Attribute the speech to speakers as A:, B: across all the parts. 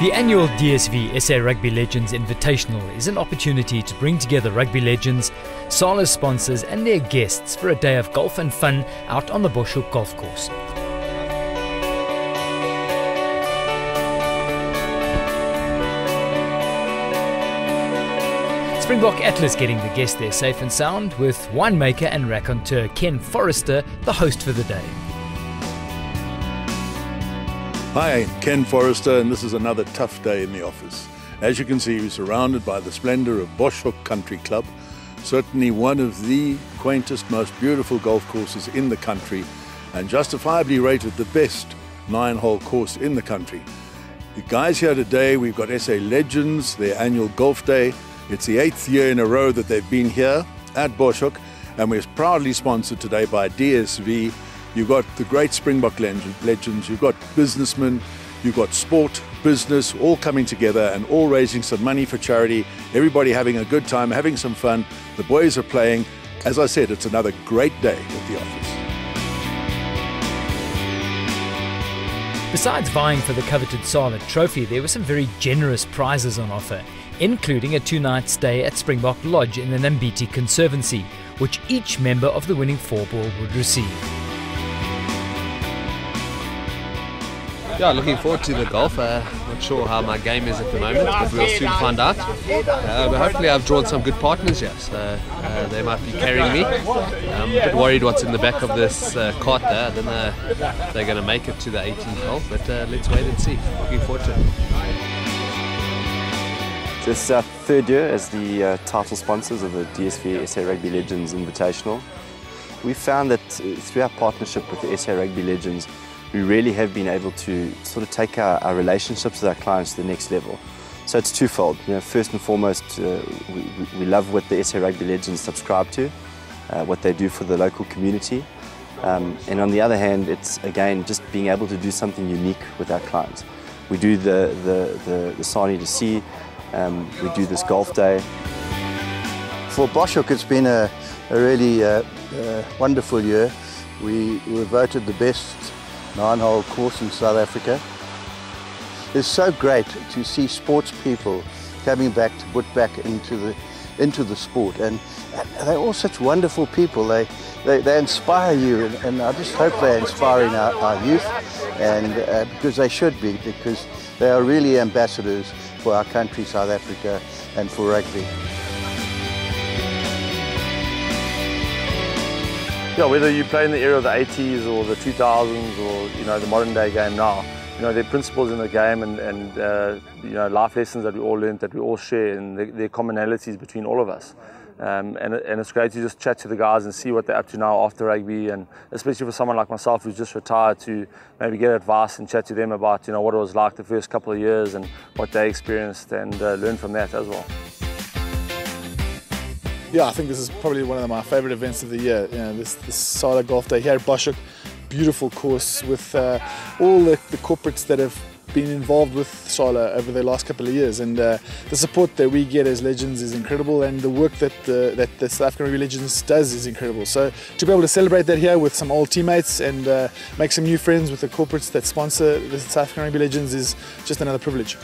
A: The annual DSV SA Rugby Legends Invitational is an opportunity to bring together rugby legends, SARLA sponsors, and their guests for a day of golf and fun out on the Bosch Hoek Golf Course. Springbok Atlas getting the guests there safe and sound with winemaker and raconteur Ken Forrester, the host for the day.
B: Hi, Ken Forrester, and this is another tough day in the office. As you can see, we're surrounded by the splendour of Bosch Hoek Country Club, certainly one of the quaintest, most beautiful golf courses in the country, and justifiably rated the best nine-hole course in the country. The guys here today, we've got SA Legends, their annual golf day. It's the eighth year in a row that they've been here at Bosch Hoek, and we're proudly sponsored today by DSV, You've got the great Springbok legends, you've got businessmen, you've got sport, business, all coming together and all raising some money for charity. Everybody having a good time, having some fun. The boys are playing. As I said, it's another great day at the office.
A: Besides vying for the coveted SARLA trophy, there were some very generous prizes on offer, including a two night stay at Springbok Lodge in the Nambiti Conservancy, which each member of the winning four ball would receive.
C: Yeah, looking forward to the golf. Uh, not sure how my game is at the moment, but we'll soon find out. Uh, but hopefully, I've drawn some good partners here, so uh, they might be carrying me. I'm a bit worried what's in the back of this uh, cart there. I don't know if they're going to make it to the 18th hole, but uh, let's wait and see. Looking forward to it.
D: This is our third year as the uh, title sponsors of the DSV SA Rugby Legends Invitational. We found that through our partnership with the SA Rugby Legends, we really have been able to sort of take our, our relationships with our clients to the next level. So it's twofold. You know, first and foremost, uh, we, we, love what the SA Rugby Legends subscribe to, uh, what they do for the local community. Um, and on the other hand, it's again just being able to do something unique with our clients. We do the, the, the, the Sani2C, um, we do this golf day.
E: For Bosch Hoek, it's been a, a really uh, uh wonderful year. We were voted the best nine-hole course in South Africa. It's so great to see sports people coming back to put back into the into the sport and, they're all such wonderful people they they, they inspire you and, and, I just hope they're inspiring our, our youth and uh, because they should be because they are really ambassadors for our country South Africa and for rugby.
F: Yeah, whether you play in the era of the 80s or the 2000s or you know the modern day game now, you know there are principles in the game and, and uh, you know life lessons that we all learned that we all share and there are commonalities between all of us. Um, and, and, it's great to just chat to the guys and see what they're up to now after rugby and especially for someone like myself who's just retired to maybe get advice and chat to them about you know what it was like the first couple of years and what they experienced and uh, learn from that as well.
G: Yeah, I think this is probably one of my favourite events of the year. You know, this this Golf Day here at Bosch Hoek, beautiful course with uh, all the, the, corporates that have been involved with SARLA over the last couple of years, and uh, the support that we get as legends is incredible, and the work that the, that the South African Legends does is incredible. So to be able to celebrate that here with some old teammates and uh, make some new friends with the corporates that sponsor the South African Rugby Legends is just another privilege.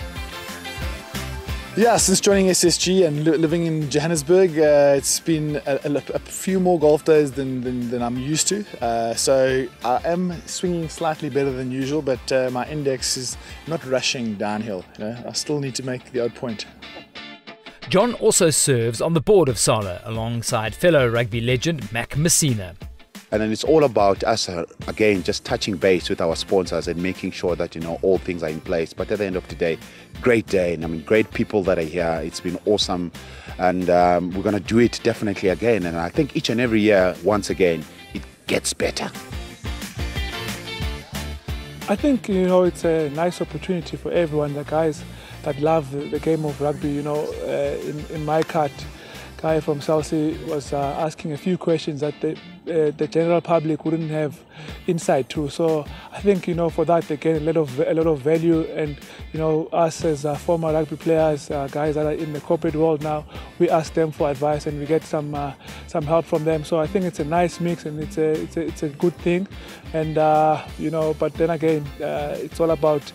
G: Yeah, since joining SSG and li living in Johannesburg, uh, it's been a, a, a, few more golf days than, than, than I'm used to. Uh, so I am swinging slightly better than usual, but uh, my index is not rushing downhill. You know? I still need to make the odd point.
A: John also serves on the board of SARLA alongside fellow rugby legend Mac Masina.
H: And then it's all about us, uh, again, just touching base with our sponsors and making sure that, you know, all things are in place. But at the end of the day, great day. And I mean, great people that are here. It's been awesome. And um, we're going to do it definitely again. And I think each and every year, once again, it gets better.
I: I think, you know, it's a nice opportunity for everyone, the guys that love the game of rugby, you know, uh, in, in my cart guy from Chelsea was uh, asking a few questions that the, uh, the general public wouldn't have insight to. So I think you know for that they get a lot of a lot of value, and you know us as uh, former rugby players, uh, guys that are in the corporate world now, we ask them for advice and we get some uh, some help from them. So I think it's a nice mix and it's a it's a, it's a good thing, and uh, you know. But then again, it's all about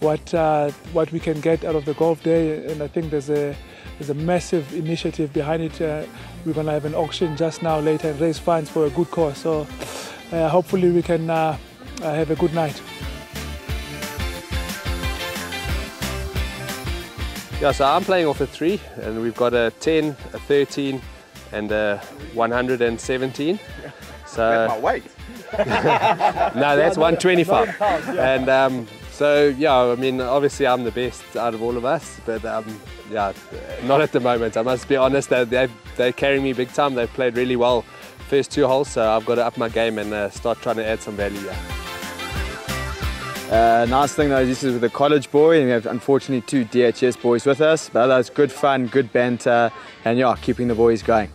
I: what uh, what we can get out of the golf day. And I think there's a there's a massive initiative behind it. Uh, we're going to have an auction just now later and raise funds for a good cause. So uh, hopefully we can uh, uh, have a good night.
C: Yeah, so I'm playing off a three, and we've got a 10, a 13, and a 117. So
H: my weight.
C: no, that's 125. And um, so yeah, I mean, obviously I'm the best out of all of us, but um, yeah, not at the moment. I must be honest. They they they carry me big time. They've played really well first two holes, so I've got to up my game and uh, start trying to add some value. Yeah.
J: Uh, nice thing though, this is with a college boy, and we have unfortunately two DHS boys with us. But that's good fun, good banter, and yeah, keeping the boys going.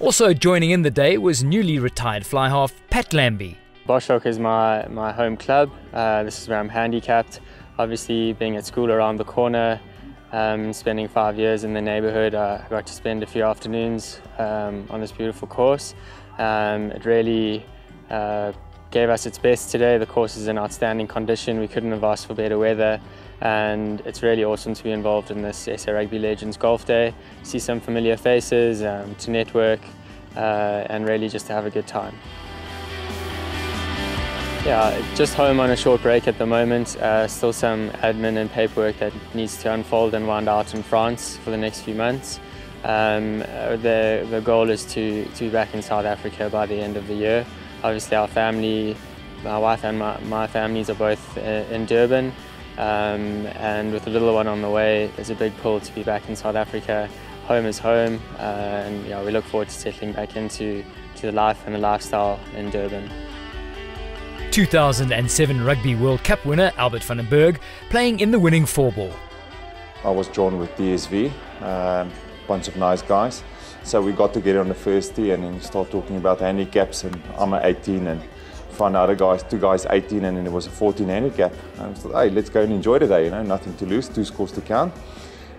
A: Also joining in the day was newly retired fly half Pat Lambie.
K: Bosch Hoek is my, my home club. Uh, this is where I'm handicapped. Obviously, being at school around the corner, um, spending five years in the neighbourhood, uh, I got to spend a few afternoons um, on this beautiful course. Um, it really uh, gave us its best today. The course is in outstanding condition. We couldn't have asked for better weather. And it's really awesome to be involved in this SA Rugby Legends Golf Day, see some familiar faces, um, to network, uh, and really just to have a good time. Yeah, just home on a short break at the moment. Uh, still some admin and paperwork that needs to unfold and wind out in France for the next few months. Um, uh, the, the goal is to, to be back in South Africa by the end of the year. Obviously our family, my wife and my, my families are both in Durban. Um, and with the little one on the way, there's a big pull to be back in South Africa. Home is home, uh, and yeah, we look forward to settling back into to the life and the lifestyle in Durban.
A: 2007 Rugby World Cup winner Albert van den Berg playing in the winning four ball.
L: I was drawn with DSV, a um, bunch of nice guys. So we got together on the first tee and then start talking about handicaps and I'm at 18 and find other guys, two guys 18 and then it was a 14 handicap. And I thought, hey, let's go and enjoy the day, you know, nothing to lose, two scores to count.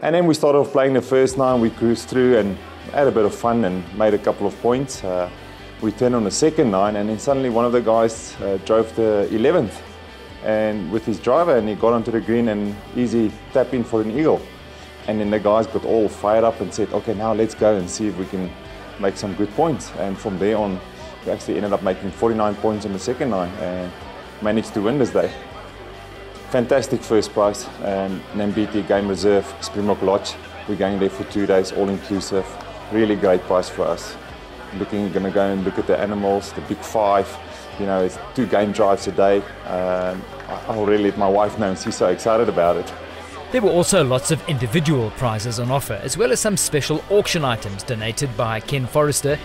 L: And then we started off playing the first nine, we cruised through and had a bit of fun and made a couple of points. Uh, we turned on the second nine and then suddenly one of the guys uh, drove the 11th and with his driver and he got onto the green and easy tap in for an eagle. And then the guys got all fired up and said, okay, now let's go and see if we can make some good points. And from there on, we actually ended up making 49 points on the second nine and managed to win this day. Fantastic first prize and Nambiti Game Reserve, Springbok Lodge. We're going there for two days, all inclusive. Really great price for us looking, going to go and look at the animals, the big five. You know, it's two game drives a day. Um, I'll really let my wife know, and she's so excited about it.
A: There were also lots of individual prizes on offer, as well as some special auction items donated by Ken Forrester.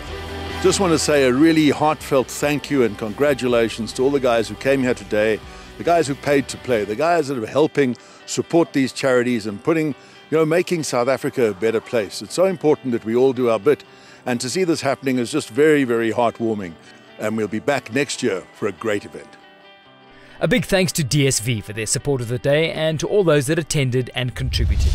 B: Just want to say a really heartfelt thank you and congratulations to all the guys who came here today, the guys who paid to play, the guys that are helping support these charities and putting, you know, making South Africa a better place. It's so important that we all do our bit. And to see this happening is just very, very heartwarming. And we'll be back next year for a great event.
A: A big thanks to DSV for their support of the day and to all those that attended and contributed.